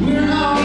We're not.